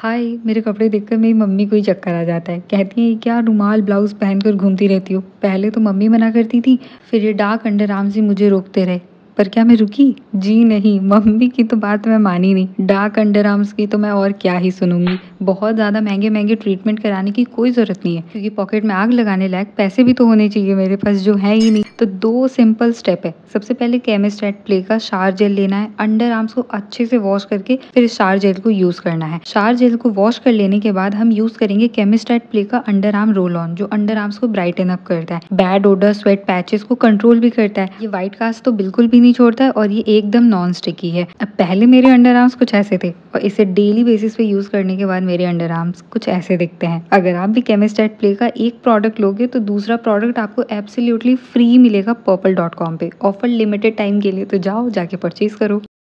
हाय, मेरे कपड़े देखकर मेरी मम्मी को ही चक्कर आ जाता है। कहती हैं, क्या रुमाल, ब्लाउज पहनकर घूमती रहती हो? पहले तो मम्मी मना करती थी, फिर ये डार्क अंडर आर्म्स ही मुझे रोकते रहे। पर क्या मैं रुकी? जी नहीं, मम्मी की तो बात मैं मानी नहीं। डार्क अंडर आर्म्स की तो मैं और क्या ही सुनूँगी। बहुत ज़्यादा महँगे महँगे ट्रीटमेंट कराने की कोई ज़रूरत नहीं है, क्योंकि पॉकेट में आग लगाने लायक पैसे भी तो होने चाहिए मेरे पास, जो है ही नहीं। तो दो सिंपल स्टेप है। सबसे पहले केमिस्ट एट प्ले का शार जेल लेना है। अंडर आर्म्स को अच्छे से वॉश करके फिर शार जेल को यूज़ करना है। शार जेल को वॉश कर लेने के बाद हम यूज़ करेंगे केमिस्ट एट प्ले का अंडर आर्म रोल ऑन, जो अंडर आर्म्स को ब्राइटन अप करता है। बैड ओडर, स्वेट पैचेस को कंट्रोल भी करता है। ये व्हाइट कास्ट तो बिल्कुल भी नहीं छोड़ता है और ये एकदम नॉन स्टिकी है। अब पहले मेरे अंडर आर्म्स कुछ ऐसे थे और इसे डेली बेसिस पे यूज़ करने के बाद मेरे अंडर आर्म्स कुछ ऐसे दिखते हैं। अगर आप भी केमिस्ट एट प्ले का एक प्रोडक्ट लोगे तो दूसरा प्रोडक्ट आपको एब्सोल्युटली फ्री मिलेगा पर्पल डॉट कॉम पे। ऑफ़र लिमिटेड टाइम के लिए तो जाओ, जाके परचेज करो।